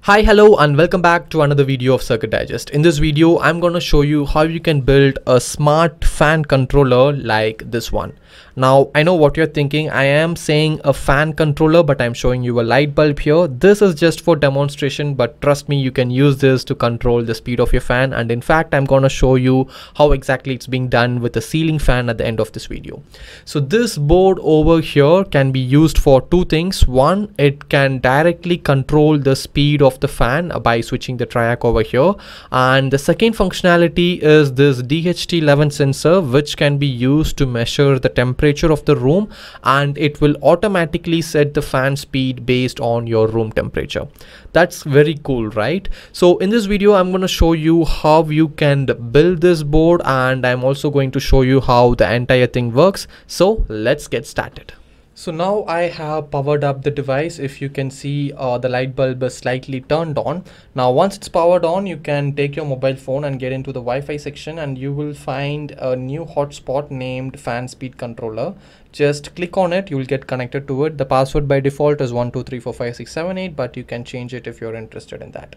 Hi, hello and welcome back to another video of Circuit Digest. In this video, I'm to show you how you can build a smart fan controller like this one. Now, I know what you're thinking. I am saying a fan controller, but I'm showing you a light bulb here. This is just for demonstration, but trust me, you can use this to control the speed of your fan. And in fact, I'm going to show you how exactly it's being done with a ceiling fan at the end of this video. So this board over here can be used for two things. One, it can directly control the speed of the fan uh, by switching the triac over here. And the second functionality is this DHT11 sensor, which can be used to measure the temperature temperature of the room and it will automatically set the fan speed based on your room temperature. That's very cool right? So in this video i'm going to show you how you can build this board and i'm also going to show you how the entire thing works. So let's get started so now I have powered up the device. If you can see uh, the light bulb is slightly turned on. Now once it's powered on, you can take your mobile phone and get into the Wi-Fi section and you will find a new hotspot named fan speed controller. Just click on it, you will get connected to it. The password by default is 1234567 but you can change it if you're interested in that.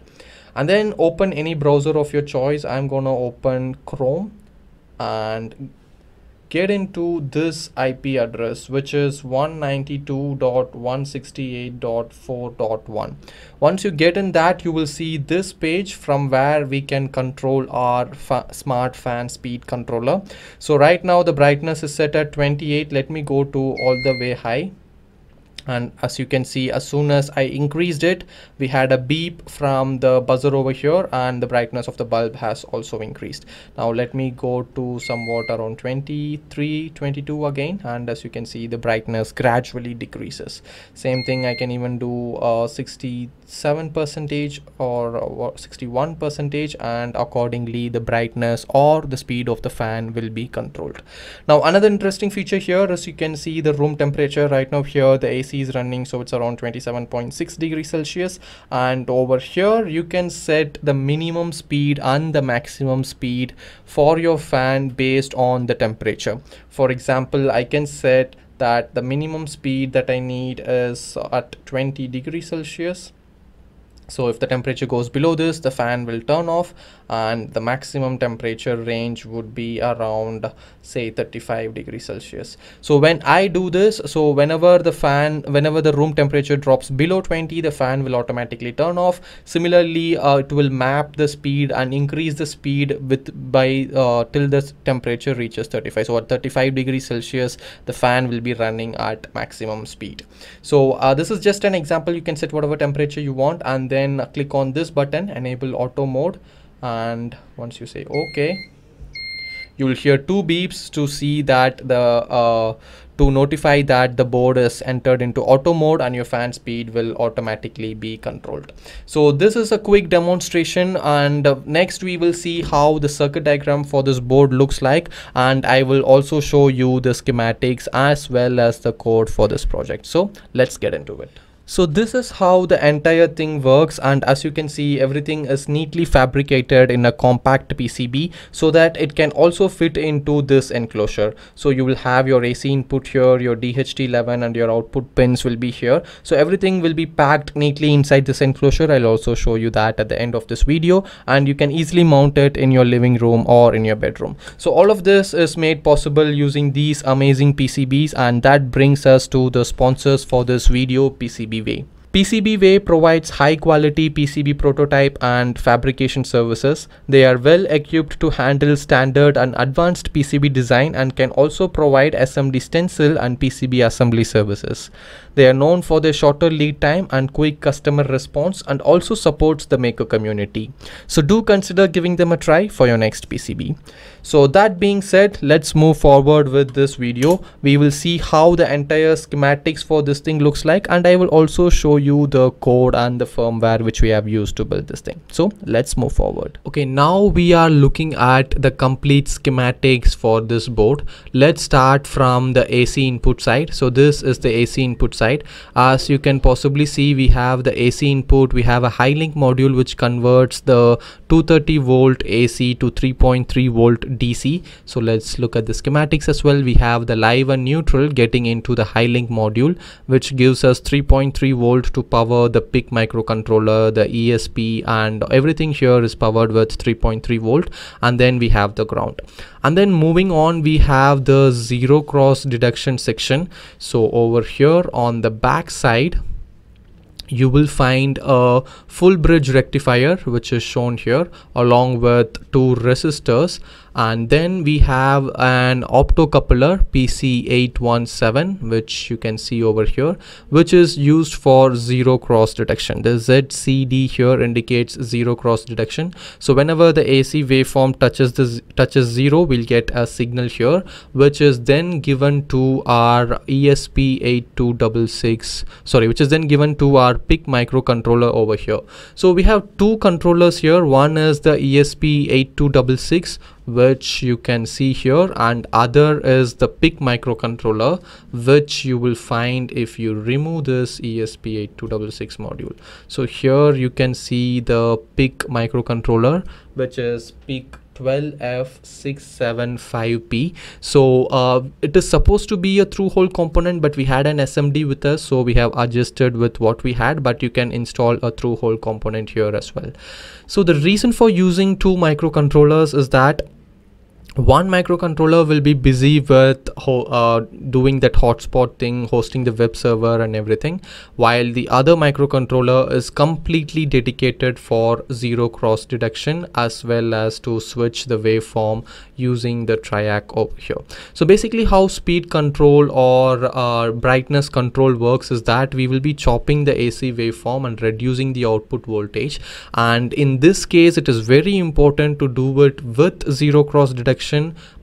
And then open any browser of your choice. I'm gonna open Chrome and get into this IP address which is 192.168.4.1 once you get in that you will see this page from where we can control our fa smart fan speed controller. So right now the brightness is set at 28 let me go to all the way high and as you can see as soon as I increased it we had a beep from the buzzer over here and the brightness of the bulb has also increased. Now let me go to somewhat around 23 22 again. And as you can see the brightness gradually decreases. Same thing I can even do uh, 67 percentage or 61 percentage. And accordingly the brightness or the speed of the fan will be controlled. Now another interesting feature here is you can see the room temperature right now here the AC AC is running so it's around 27.6 degrees Celsius. And over here you can set the minimum speed and the maximum speed for your fan based on the temperature. For example I can set that the minimum speed that I need is at 20 degrees Celsius so if the temperature goes below this the fan will turn off and the maximum temperature range would be around say 35 degrees celsius. So when i do this so whenever the fan whenever the room temperature drops below 20 the fan will automatically turn off. Similarly uh, it will map the speed and increase the speed with by uh, till the temperature reaches 35 so at 35 degrees celsius the fan will be running at maximum speed. So uh, this is just an example. You can set whatever temperature you want and then click on this button enable auto mode and once you say okay you will hear two beeps to see that the uh, to notify that the board is entered into auto mode and your fan speed will automatically be controlled. So this is a quick demonstration and uh, next we will see how the circuit diagram for this board looks like and i will also show you the schematics as well as the code for this project. So let's get into it so this is how the entire thing works and as you can see everything is neatly fabricated in a compact PCB so that it can also fit into this enclosure. So you will have your AC input here, your DHT11 and your output pins will be here. So everything will be packed neatly inside this enclosure. I'll also show you that at the end of this video and you can easily mount it in your living room or in your bedroom. So all of this is made possible using these amazing PCBs and that brings us to the sponsors for this video PCB PCBWay. PCBWay provides high quality PCB prototype and fabrication services. They are well equipped to handle standard and advanced PCB design and can also provide SMD stencil and PCB assembly services. They are known for their shorter lead time and quick customer response and also supports the maker community. So do consider giving them a try for your next PCB. So that being said, let's move forward with this video. We will see how the entire schematics for this thing looks like and I will also show you the code and the firmware which we have used to build this thing. So let's move forward. Okay, now we are looking at the complete schematics for this board. Let's start from the AC input side. So this is the AC input side as you can possibly see we have the AC input we have a Hi-Link module which converts the 230 volt AC to 3.3 volt DC so let's look at the schematics as well we have the live and neutral getting into the Hi-Link module which gives us 3.3 volt to power the PIC microcontroller the ESP and everything here is powered with 3.3 volt and then we have the ground. And then moving on we have the zero cross detection section. So over here on the back side you will find a full bridge rectifier which is shown here along with two resistors and then we have an optocoupler PC817 which you can see over here which is used for zero cross detection. The ZCD here indicates zero cross detection. So whenever the AC waveform touches the touches zero we'll get a signal here which is then given to our ESP8266 sorry which is then given to our PIC microcontroller over here. So we have two controllers here. One is the ESP8266 which you can see here and other is the PIC microcontroller which you will find if you remove this ESP8266 module. So here you can see the PIC microcontroller which is PIC 12F675P. So uh, it is supposed to be a through hole component, but we had an SMD with us. So we have adjusted with what we had, but you can install a through hole component here as well. So the reason for using two microcontrollers is that one microcontroller will be busy with uh, doing that hotspot thing hosting the web server and everything while the other microcontroller is completely dedicated for zero cross detection as well as to switch the waveform using the triac over here. So basically how speed control or uh, brightness control works is that we will be chopping the AC waveform and reducing the output voltage. And in this case it is very important to do it with zero cross detection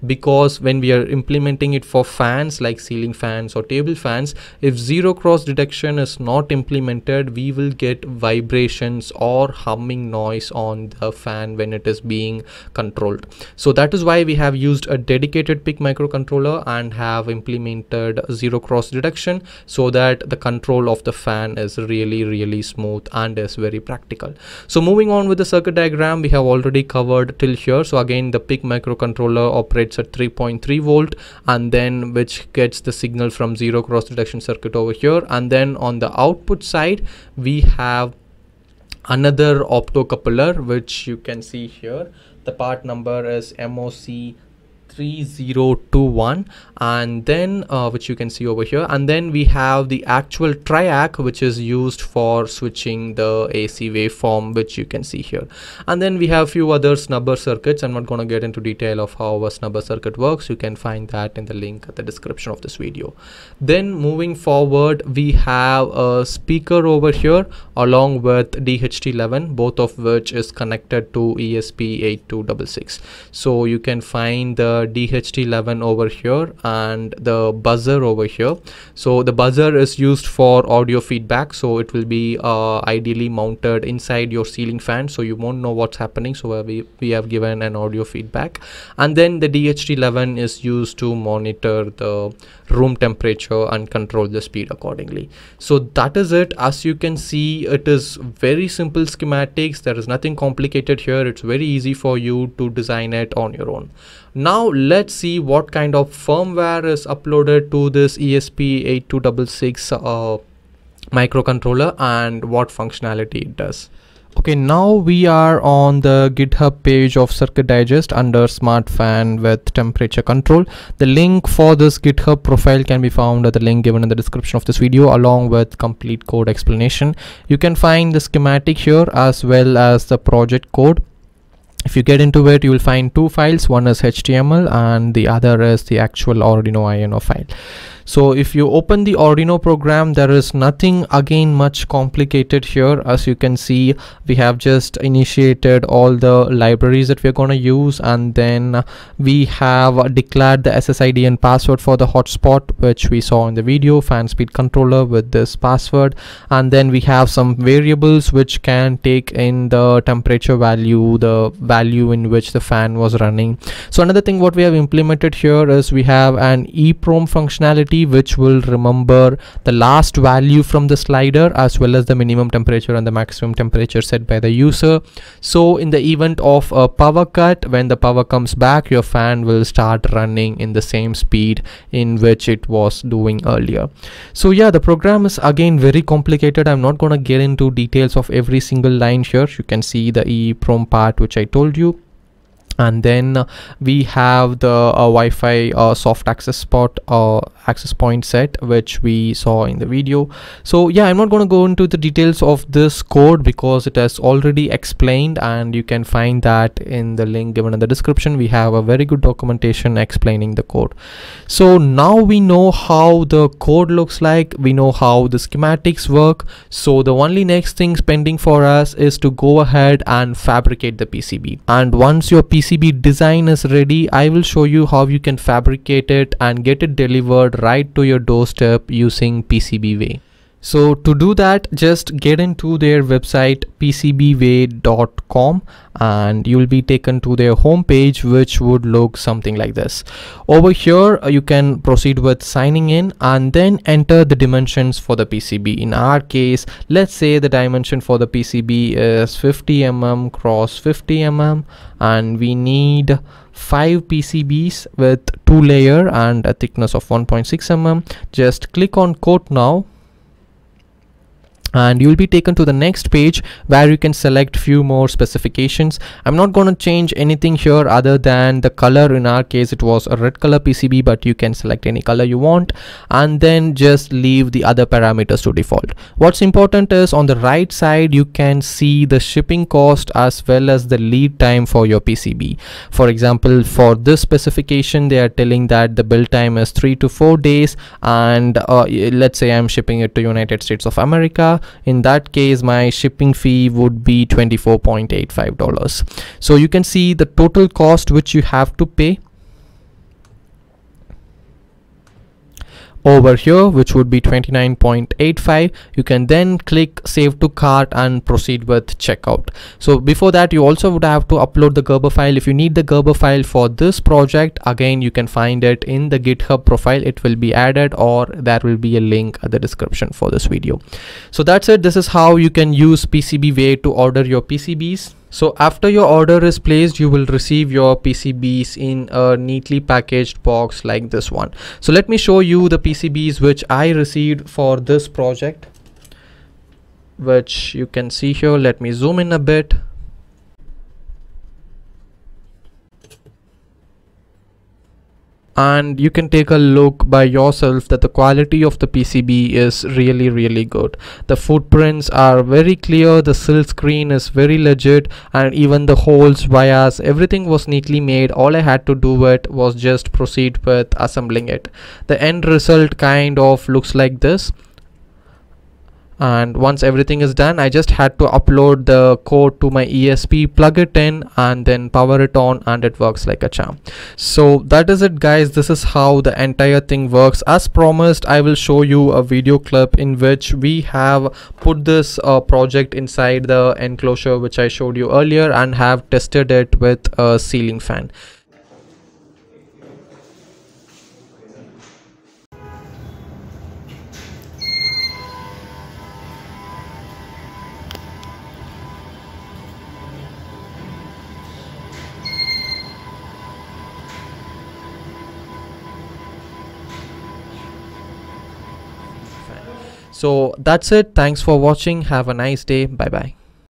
because when we are implementing it for fans like ceiling fans or table fans if zero cross detection is not implemented we will get vibrations or humming noise on the fan when it is being controlled. So that is why we have used a dedicated PIC microcontroller and have implemented zero cross detection so that the control of the fan is really really smooth and is very practical. So moving on with the circuit diagram we have already covered till here. So again the PIC microcontroller controller operates at 3.3 volt and then which gets the signal from zero cross detection circuit over here. And then on the output side we have another optocoupler which you can see here. The part number is MOC 3021 and then uh, which you can see over here. And then we have the actual triac which is used for switching the AC waveform which you can see here. And then we have few other snubber circuits. I'm not going to get into detail of how a snubber circuit works. You can find that in the link at the description of this video. Then moving forward we have a speaker over here along with DHT11 both of which is connected to ESP8266 so you can find the DHT11 over here and the buzzer over here. So the buzzer is used for audio feedback. So it will be uh, ideally mounted inside your ceiling fan. So you won't know what's happening. So we, we have given an audio feedback. And then the DHT11 is used to monitor the room temperature and control the speed accordingly. So that is it. As you can see it is very simple schematics. There is nothing complicated here. It's very easy for you to design it on your own. Now let's see what kind of firmware is uploaded to this ESP8266 uh, microcontroller and what functionality it does. Okay now we are on the github page of circuit digest under smart fan with temperature control. The link for this github profile can be found at the link given in the description of this video along with complete code explanation. You can find the schematic here as well as the project code if you get into it you will find two files. One is html and the other is the actual arduino ino file so if you open the Arduino program there is nothing again much complicated here. As you can see we have just initiated all the libraries that we're going to use and then we have declared the SSID and password for the hotspot which we saw in the video fan speed controller with this password. And then we have some variables which can take in the temperature value the value in which the fan was running. So another thing what we have implemented here is we have an EEPROM functionality which will remember the last value from the slider as well as the minimum temperature and the maximum temperature set by the user. So in the event of a power cut when the power comes back your fan will start running in the same speed in which it was doing earlier. So yeah the program is again very complicated. I'm not going to get into details of every single line here. You can see the EEPROM part which i told you and then we have the uh, Wi-Fi uh, soft access spot uh, access point set which we saw in the video. So yeah I'm not going to go into the details of this code because it has already explained and you can find that in the link given in the description. We have a very good documentation explaining the code. So now we know how the code looks like. We know how the schematics work. So the only next thing pending for us is to go ahead and fabricate the PCB and once your PC PCB design is ready, I will show you how you can fabricate it and get it delivered right to your doorstep using PCBWay. So to do that, just get into their website pcbway.com and you will be taken to their homepage which would look something like this. Over here, uh, you can proceed with signing in and then enter the dimensions for the PCB. In our case, let's say the dimension for the PCB is 50 mm cross 50 mm and we need five PCBs with two layer and a thickness of 1.6 mm. Just click on quote now and you'll be taken to the next page where you can select few more specifications. I'm not going to change anything here other than the color. In our case it was a red color pcb but you can select any color you want. And then just leave the other parameters to default. What's important is on the right side you can see the shipping cost as well as the lead time for your pcb for example for this specification they are telling that the build time is three to four days. And uh, let's say i'm shipping it to united states of america in that case my shipping fee would be 24.85 dollars. So you can see the total cost which you have to pay over here which would be 29.85 you can then click save to cart and proceed with checkout. So before that you also would have to upload the gerber file. If you need the gerber file for this project again you can find it in the github profile. It will be added or there will be a link at the description for this video. So that's it. This is how you can use pcbway to order your pcbs so after your order is placed, you will receive your PCBs in a neatly packaged box like this one. So let me show you the PCBs which I received for this project, which you can see here. Let me zoom in a bit. And you can take a look by yourself that the quality of the PCB is really really good. The footprints are very clear the silk screen is very legit and even the holes vias everything was neatly made. All I had to do it was just proceed with assembling it. The end result kind of looks like this and once everything is done I just had to upload the code to my ESP plug it in and then power it on and it works like a charm. So that is it guys. This is how the entire thing works. As promised I will show you a video clip in which we have put this uh, project inside the enclosure which I showed you earlier and have tested it with a ceiling fan so that's it. Thanks for watching. Have a nice day. Bye bye